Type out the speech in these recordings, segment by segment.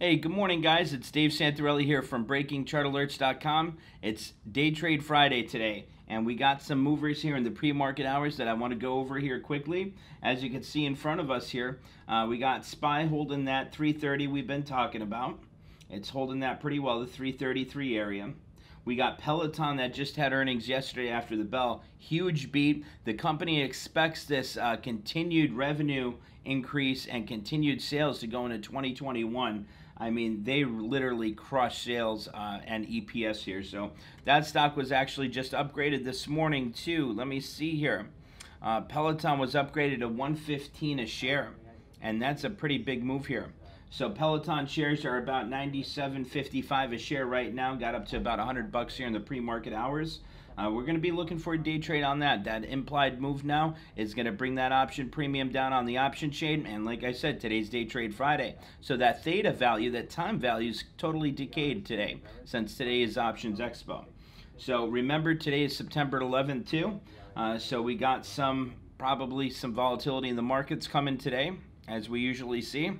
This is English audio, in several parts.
Hey, good morning, guys. It's Dave Santarelli here from BreakingChartAlerts.com. It's Day Trade Friday today, and we got some movers here in the pre-market hours that I want to go over here quickly. As you can see in front of us here, uh, we got SPY holding that 330 we've been talking about. It's holding that pretty well, the 333 area. We got Peloton that just had earnings yesterday after the bell. Huge beat. The company expects this uh, continued revenue increase and continued sales to go into 2021. I mean, they literally crushed sales uh, and EPS here. So that stock was actually just upgraded this morning too. Let me see here. Uh, Peloton was upgraded to 115 a share, and that's a pretty big move here. So Peloton shares are about 97.55 a share right now. Got up to about 100 bucks here in the pre-market hours. Uh, we're going to be looking for a day trade on that. That implied move now is going to bring that option premium down on the option chain. And like I said, today's day trade Friday. So that theta value, that time value is totally decayed today since today is options expo. So remember today is September 11th too. Uh, so we got some probably some volatility in the markets coming today as we usually see.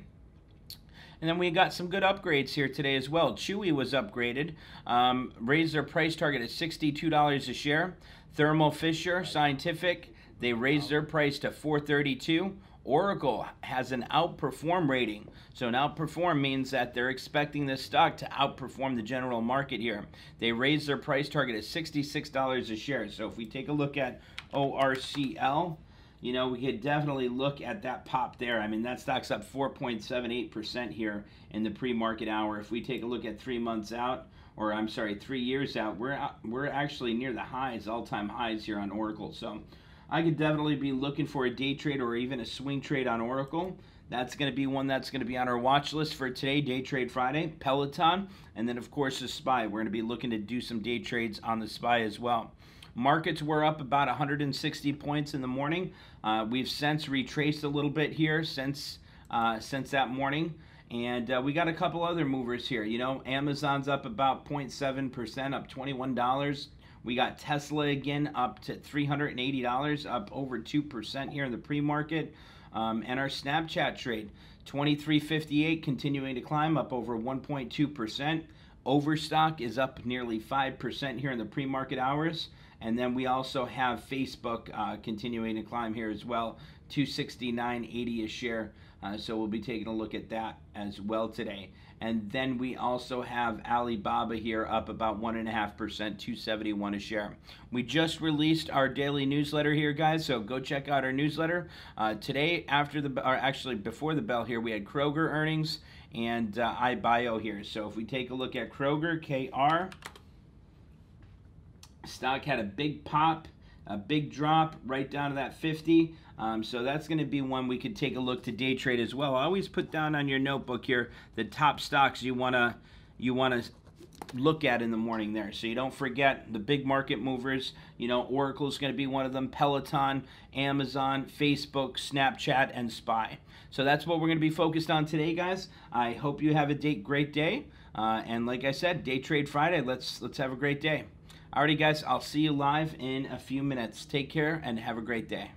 And then we got some good upgrades here today as well. Chewy was upgraded, um, raised their price target at $62 a share. Thermo Fisher Scientific, they raised their price to 432. Oracle has an outperform rating. So an outperform means that they're expecting this stock to outperform the general market here. They raised their price target at $66 a share. So if we take a look at ORCL, you know, we could definitely look at that pop there. I mean, that stock's up 4.78% here in the pre-market hour. If we take a look at three months out, or I'm sorry, three years out, we're we're actually near the highs, all-time highs here on Oracle. So I could definitely be looking for a day trade or even a swing trade on Oracle. That's going to be one that's going to be on our watch list for today, Day Trade Friday, Peloton, and then of course the SPY. We're going to be looking to do some day trades on the SPY as well. Markets were up about 160 points in the morning. Uh, we've since retraced a little bit here since uh, since that morning. And uh, we got a couple other movers here. You know, Amazon's up about 0.7%, up $21. We got Tesla again up to $380, up over 2% here in the pre-market. Um, and our Snapchat trade, 2358 continuing to climb up over 1.2%. Overstock is up nearly 5% here in the pre-market hours. And then we also have Facebook uh, continuing to climb here as well, 269.80 a share. Uh, so we'll be taking a look at that as well today. And then we also have Alibaba here up about 1.5%, 271 a share. We just released our daily newsletter here, guys, so go check out our newsletter. Uh, today, after the, or actually before the bell here, we had Kroger earnings and uh, iBio here. So if we take a look at Kroger, KR, Stock had a big pop, a big drop right down to that 50. Um, so that's going to be one we could take a look to day trade as well. Always put down on your notebook here the top stocks you want to you want to look at in the morning there. So you don't forget the big market movers. You know, Oracle is going to be one of them, Peloton, Amazon, Facebook, Snapchat, and Spy. So that's what we're going to be focused on today, guys. I hope you have a great day. Uh, and like I said, day trade Friday. Let's let's have a great day. Alrighty, guys. I'll see you live in a few minutes. Take care and have a great day.